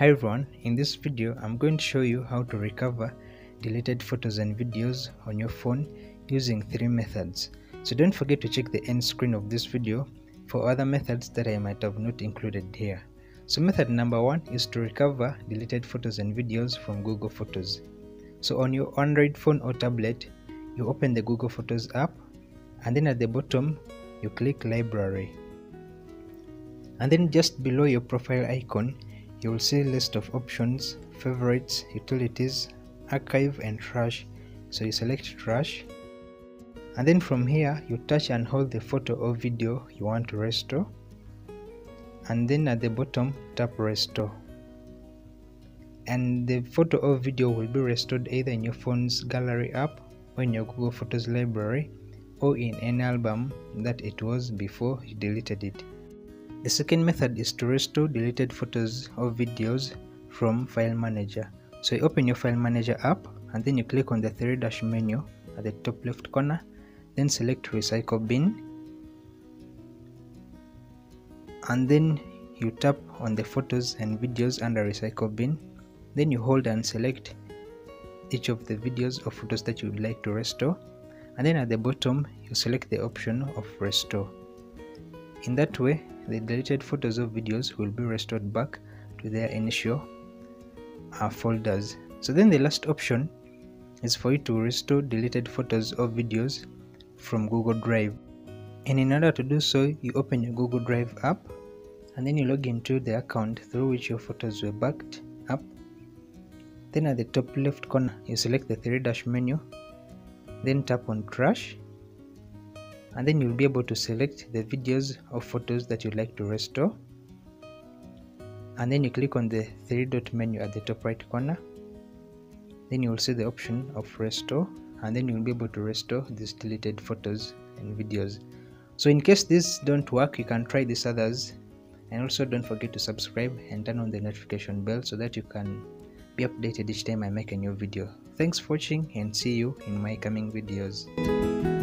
Hi everyone, in this video I'm going to show you how to recover deleted photos and videos on your phone using three methods. So don't forget to check the end screen of this video for other methods that I might have not included here. So method number one is to recover deleted photos and videos from Google Photos. So on your Android phone or tablet, you open the Google Photos app and then at the bottom you click library. And then just below your profile icon, you will see list of options, favorites, utilities, archive and trash. So you select trash and then from here you touch and hold the photo or video you want to restore and then at the bottom tap restore and the photo or video will be restored either in your phone's gallery app or in your Google Photos library or in an album that it was before you deleted it. The second method is to restore deleted photos or videos from File Manager. So you open your File Manager app and then you click on the three dash menu at the top left corner, then select Recycle Bin and then you tap on the photos and videos under Recycle Bin. Then you hold and select each of the videos or photos that you would like to restore and then at the bottom you select the option of restore. In that way, the deleted photos or videos will be restored back to their initial uh, folders. So then the last option is for you to restore deleted photos or videos from Google Drive. And in order to do so, you open your Google Drive app and then you log into the account through which your photos were backed up. Then at the top left corner, you select the three dash menu, then tap on trash and then you'll be able to select the videos or photos that you'd like to restore. And then you click on the three dot menu at the top right corner. Then you will see the option of restore. And then you'll be able to restore these deleted photos and videos. So in case these don't work you can try these others. And also don't forget to subscribe and turn on the notification bell so that you can be updated each time i make a new video. Thanks for watching and see you in my coming videos